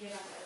llega.